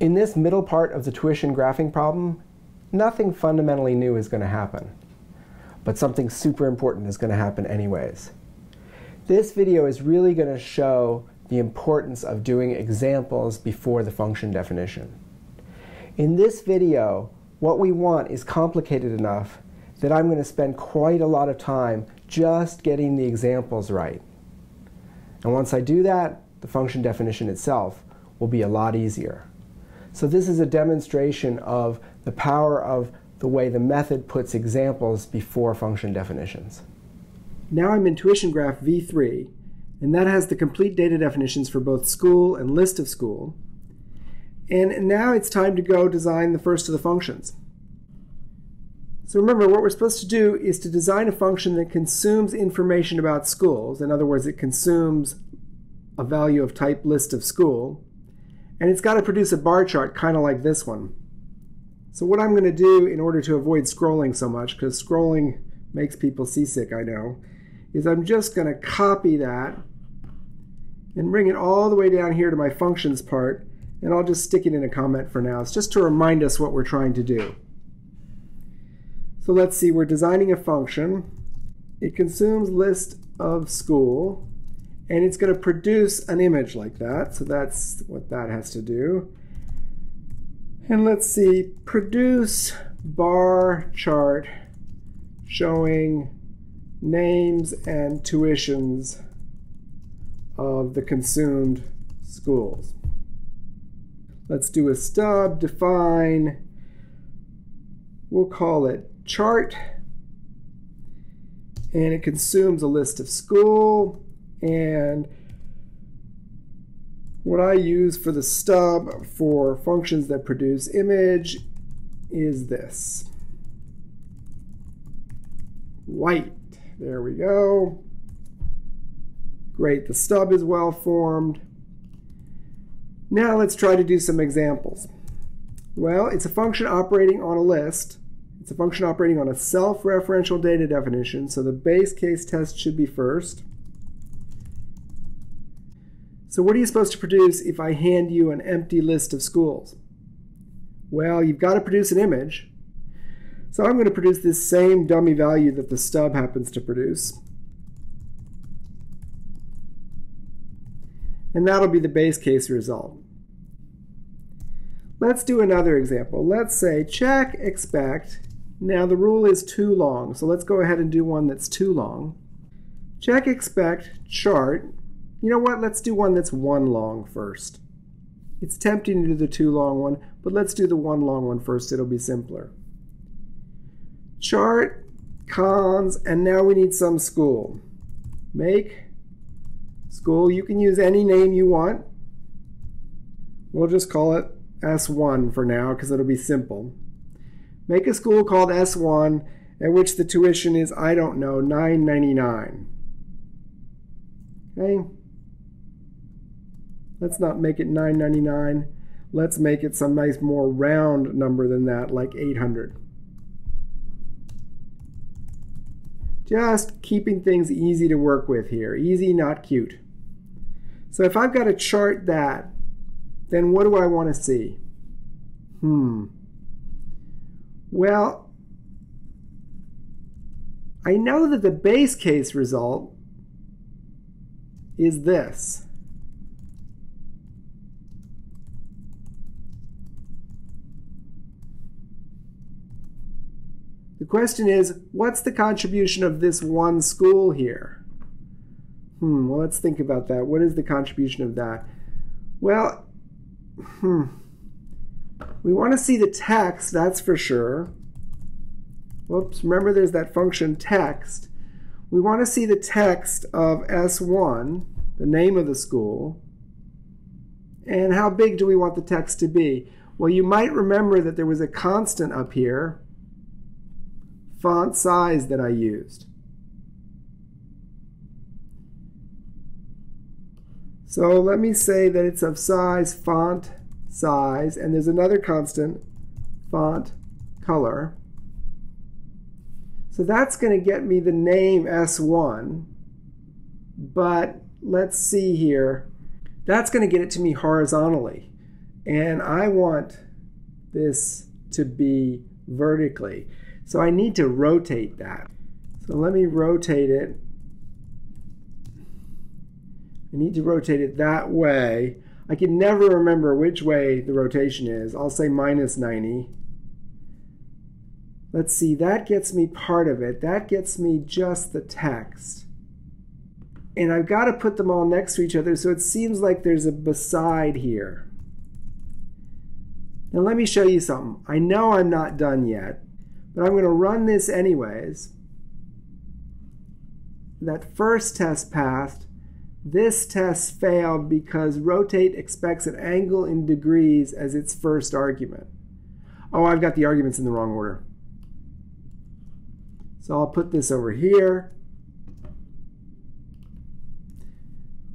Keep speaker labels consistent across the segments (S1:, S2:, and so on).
S1: In this middle part of the tuition graphing problem, nothing fundamentally new is going to happen. But something super important is going to happen anyways. This video is really going to show the importance of doing examples before the function definition. In this video, what we want is complicated enough that I'm going to spend quite a lot of time just getting the examples right. And once I do that, the function definition itself will be a lot easier. So this is a demonstration of the power of the way the method puts examples before function definitions. Now I'm in Tuition Graph v3, and that has the complete data definitions for both school and list of school. And now it's time to go design the first of the functions. So remember, what we're supposed to do is to design a function that consumes information about schools. In other words, it consumes a value of type list of school. And it's got to produce a bar chart kind of like this one. So what I'm going to do in order to avoid scrolling so much, because scrolling makes people seasick, I know, is I'm just going to copy that and bring it all the way down here to my functions part, and I'll just stick it in a comment for now. It's just to remind us what we're trying to do. So let's see, we're designing a function. It consumes list of school, and it's going to produce an image like that. So that's what that has to do. And let's see, produce bar chart showing names and tuitions of the consumed schools. Let's do a stub, define, we'll call it chart, and it consumes a list of school and what I use for the stub for functions that produce image is this. White. There we go. Great, the stub is well formed. Now let's try to do some examples. Well, it's a function operating on a list. It's a function operating on a self-referential data definition, so the base case test should be first. So what are you supposed to produce if I hand you an empty list of schools? Well, you've got to produce an image. So I'm going to produce this same dummy value that the stub happens to produce. And that'll be the base case result. Let's do another example. Let's say check expect. Now the rule is too long, so let's go ahead and do one that's too long. Check expect chart you know what? Let's do one that's one long first. It's tempting to do the two long one, but let's do the one long one first. It'll be simpler. Chart, cons, and now we need some school. Make school. You can use any name you want. We'll just call it S1 for now because it'll be simple. Make a school called S1 at which the tuition is, I don't know, 9.99. Okay? Let's not make it 999. Let's make it some nice more round number than that, like 800. Just keeping things easy to work with here. Easy, not cute. So if I've got to chart that, then what do I want to see? Hmm. Well, I know that the base case result is this. The question is, what's the contribution of this one school here? Hmm, well, let's think about that. What is the contribution of that? Well, hmm, we want to see the text, that's for sure. Whoops, remember there's that function text. We want to see the text of S1, the name of the school. And how big do we want the text to be? Well, you might remember that there was a constant up here, font size that I used. So let me say that it's of size font size, and there's another constant, font color. So that's going to get me the name S1, but let's see here. That's going to get it to me horizontally. and I want this to be vertically. So I need to rotate that. So let me rotate it. I need to rotate it that way. I can never remember which way the rotation is. I'll say minus 90. Let's see, that gets me part of it. That gets me just the text. And I've got to put them all next to each other so it seems like there's a beside here. Now let me show you something. I know I'm not done yet, but I'm going to run this anyways. That first test passed. This test failed because rotate expects an angle in degrees as its first argument. Oh, I've got the arguments in the wrong order. So I'll put this over here.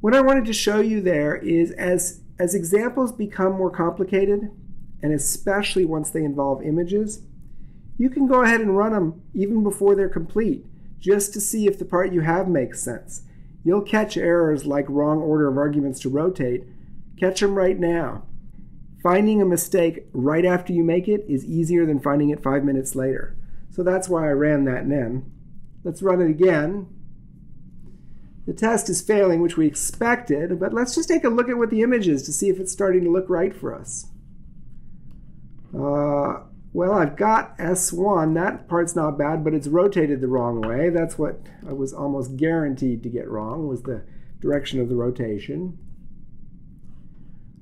S1: What I wanted to show you there is as, as examples become more complicated, and especially once they involve images, you can go ahead and run them even before they're complete, just to see if the part you have makes sense. You'll catch errors like wrong order of arguments to rotate. Catch them right now. Finding a mistake right after you make it is easier than finding it five minutes later. So that's why I ran that nen. Let's run it again. The test is failing, which we expected, but let's just take a look at what the image is to see if it's starting to look right for us. Uh, well, I've got S1. That part's not bad, but it's rotated the wrong way. That's what I was almost guaranteed to get wrong, was the direction of the rotation.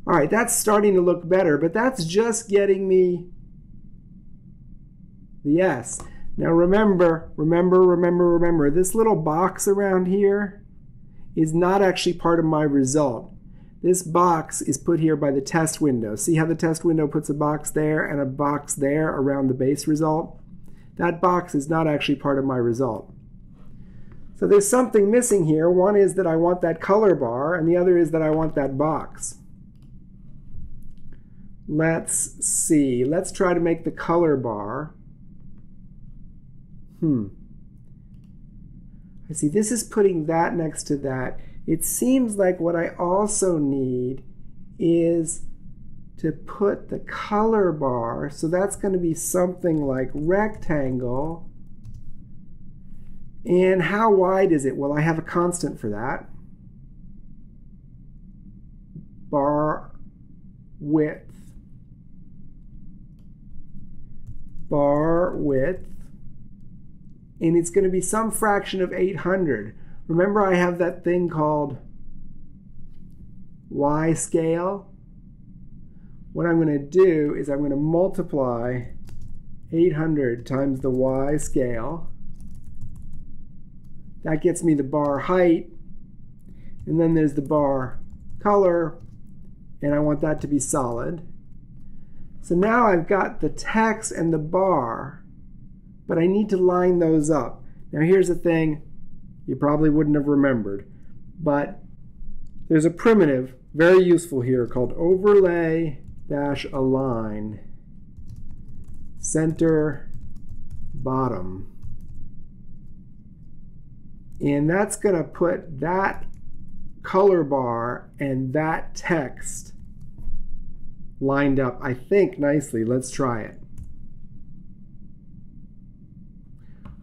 S1: All right, that's starting to look better, but that's just getting me the S. Now remember, remember, remember, remember, this little box around here is not actually part of my result. This box is put here by the test window. See how the test window puts a box there and a box there around the base result? That box is not actually part of my result. So there's something missing here. One is that I want that color bar, and the other is that I want that box. Let's see. Let's try to make the color bar. Hmm. I see this is putting that next to that. It seems like what I also need is to put the color bar, so that's going to be something like rectangle. And how wide is it? Well, I have a constant for that. Bar width. Bar width. And it's going to be some fraction of 800. Remember I have that thing called y scale? What I'm going to do is I'm going to multiply 800 times the y scale. That gets me the bar height. And then there's the bar color. And I want that to be solid. So now I've got the text and the bar, but I need to line those up. Now here's the thing, you probably wouldn't have remembered. But there's a primitive, very useful here, called overlay dash align center bottom. And that's going to put that color bar and that text lined up, I think, nicely. Let's try it.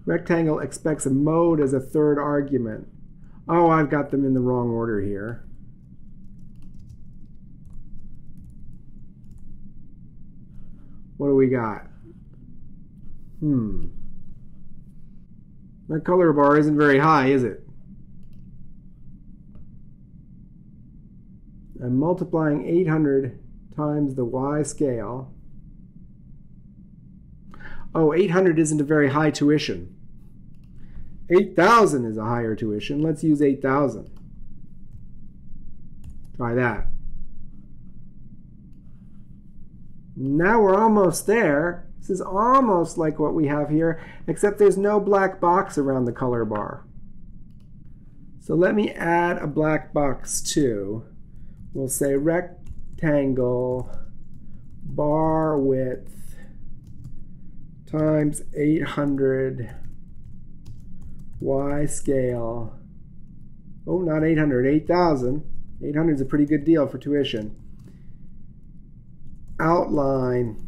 S1: Rectangle expects a mode as a third argument. Oh, I've got them in the wrong order here. What do we got? Hmm. My color bar isn't very high, is it? I'm multiplying 800 times the y scale. Oh, 800 isn't a very high tuition. 8,000 is a higher tuition. Let's use 8,000. Try that. Now we're almost there. This is almost like what we have here, except there's no black box around the color bar. So let me add a black box too. We'll say rectangle bar width times 800 Y scale. Oh, not 800, 8,000. 800 is a pretty good deal for tuition. outline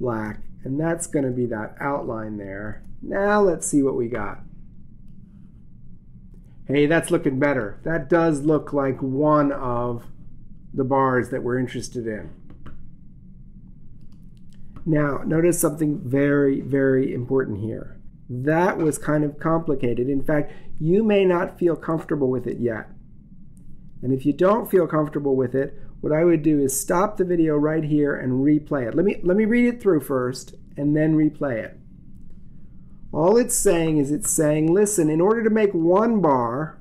S1: black, and that's going to be that outline there. Now let's see what we got. Hey, that's looking better. That does look like one of the bars that we're interested in. Now, notice something very, very important here. That was kind of complicated. In fact, you may not feel comfortable with it yet. And if you don't feel comfortable with it, what I would do is stop the video right here and replay it. Let me, let me read it through first and then replay it. All it's saying is it's saying, listen, in order to make one bar,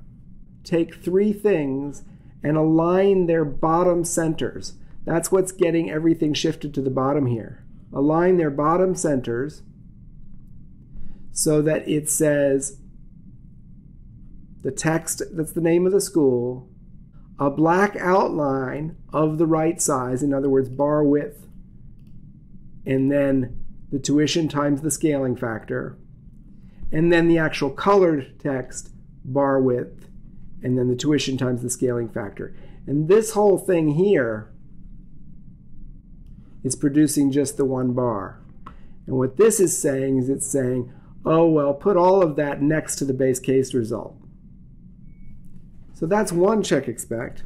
S1: take three things and align their bottom centers. That's what's getting everything shifted to the bottom here. Align their bottom centers so that it says the text that's the name of the school, a black outline of the right size, in other words, bar width, and then the tuition times the scaling factor, and then the actual colored text, bar width, and then the tuition times the scaling factor. And this whole thing here is producing just the one bar. And what this is saying is it's saying, oh, well, put all of that next to the base case result. So that's one check expect.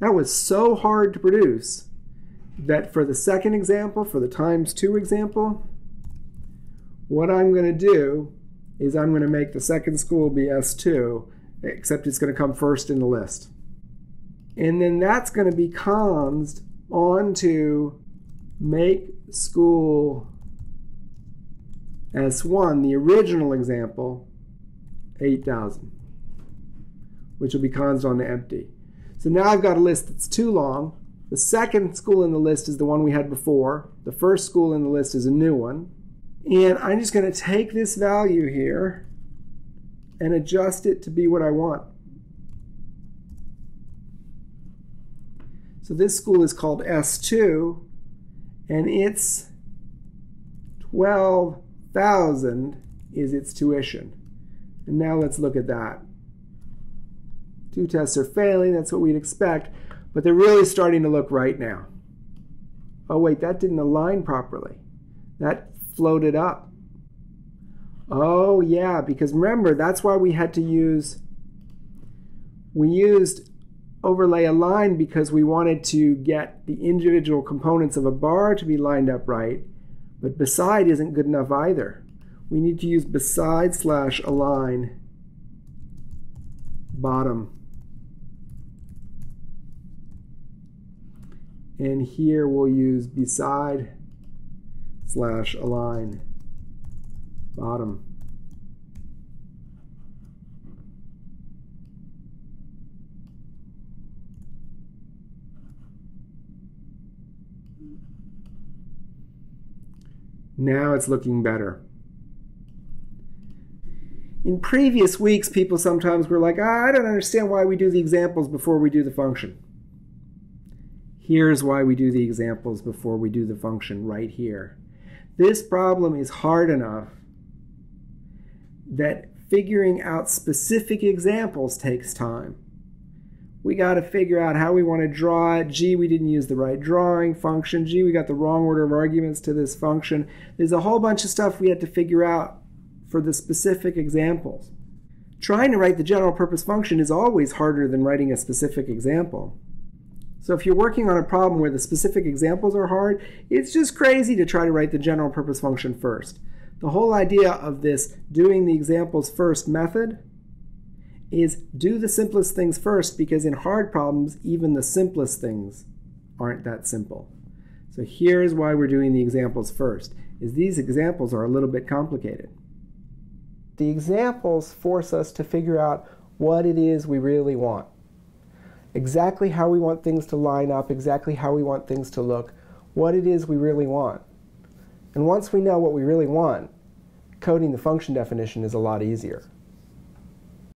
S1: That was so hard to produce that for the second example, for the times two example, what I'm going to do is I'm going to make the second school be S2, except it's going to come first in the list. And then that's going to be consed onto make school S1, the original example, 8,000, which will be consed on to empty. So now I've got a list that's too long. The second school in the list is the one we had before. The first school in the list is a new one. And I'm just going to take this value here and adjust it to be what I want. So this school is called S2, and it's 12,000 is its tuition. And now let's look at that. Two tests are failing, that's what we'd expect, but they're really starting to look right now. Oh wait, that didn't align properly. That floated up. Oh yeah, because remember, that's why we had to use, we used overlay align because we wanted to get the individual components of a bar to be lined up right, but beside isn't good enough either. We need to use beside slash align bottom. And here we'll use beside slash align bottom. Now it's looking better. In previous weeks, people sometimes were like, ah, I don't understand why we do the examples before we do the function. Here's why we do the examples before we do the function right here. This problem is hard enough that figuring out specific examples takes time. We got to figure out how we want to draw it. Gee, we didn't use the right drawing function. Gee, we got the wrong order of arguments to this function. There's a whole bunch of stuff we had to figure out for the specific examples. Trying to write the general purpose function is always harder than writing a specific example. So if you're working on a problem where the specific examples are hard, it's just crazy to try to write the general purpose function first. The whole idea of this doing the examples first method is do the simplest things first because in hard problems, even the simplest things aren't that simple. So here's why we're doing the examples first, is these examples are a little bit complicated. The examples force us to figure out what it is we really want exactly how we want things to line up, exactly how we want things to look, what it is we really want. And once we know what we really want, coding the function definition is a lot easier.